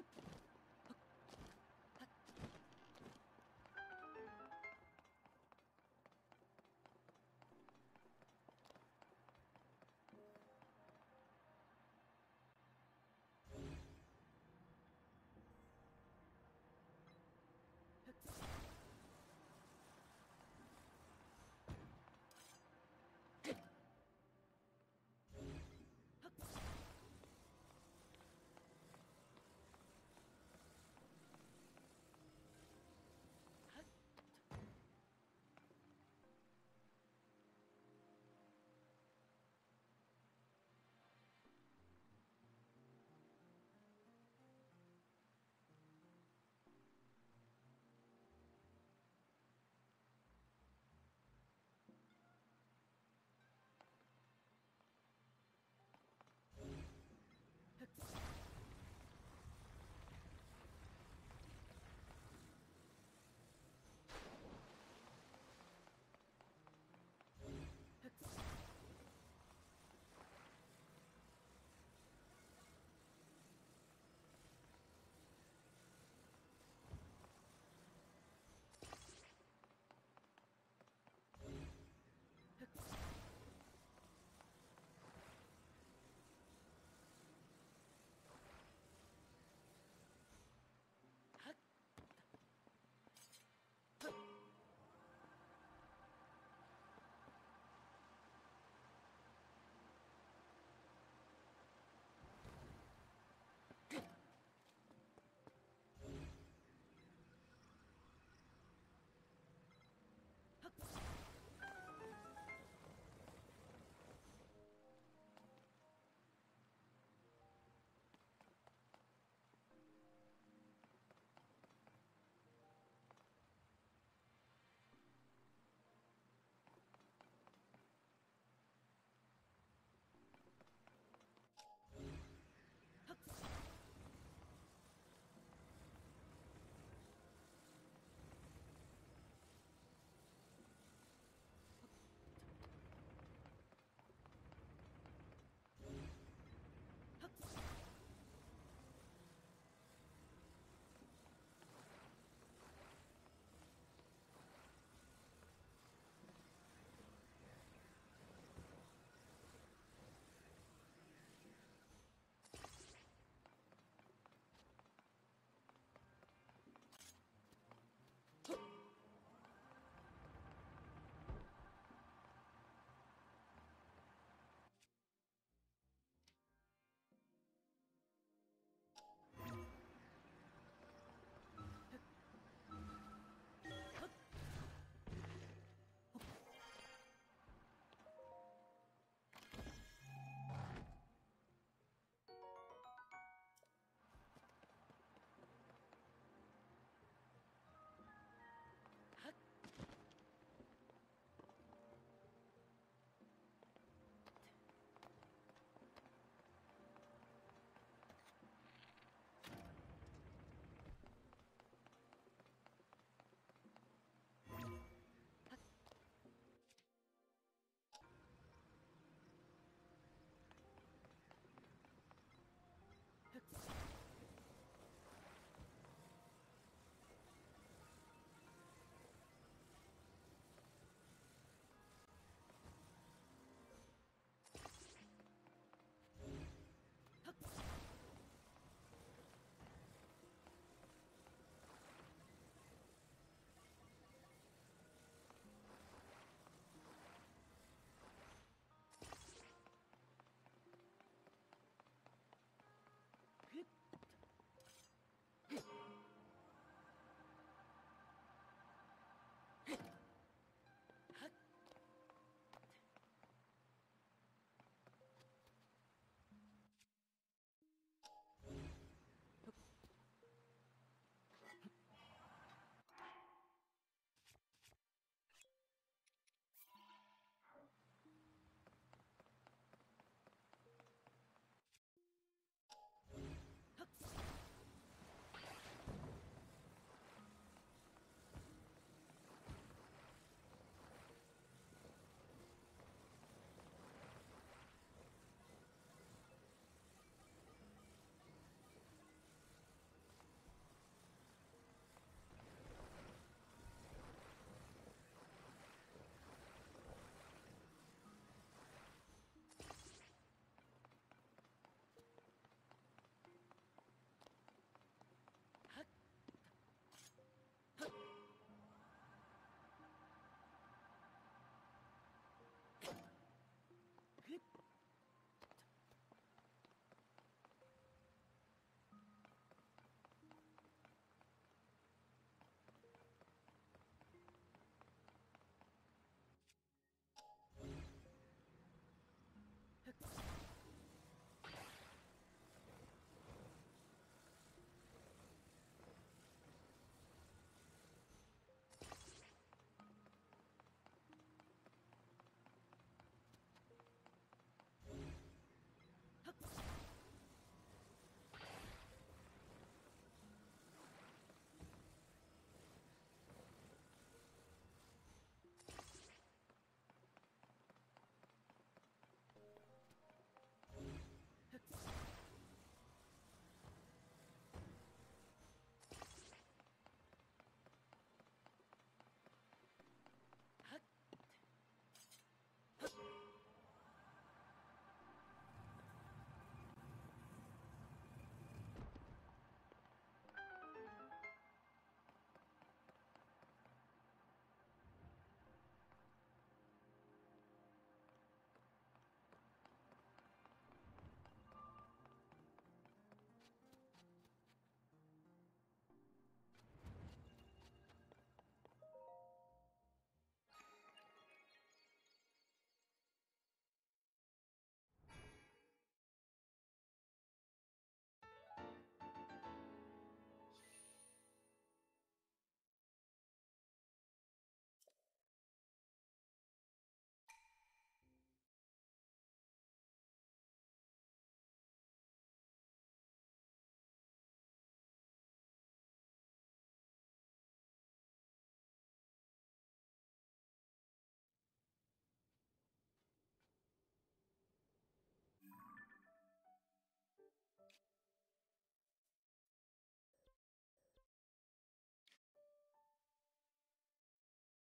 Hep